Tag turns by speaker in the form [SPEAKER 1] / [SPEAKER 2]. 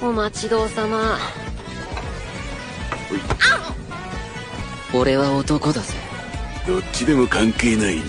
[SPEAKER 1] お待ちどうさま。
[SPEAKER 2] 俺は男だぜ。
[SPEAKER 3] どっちでも関係ないね。